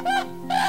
Ha ha ha!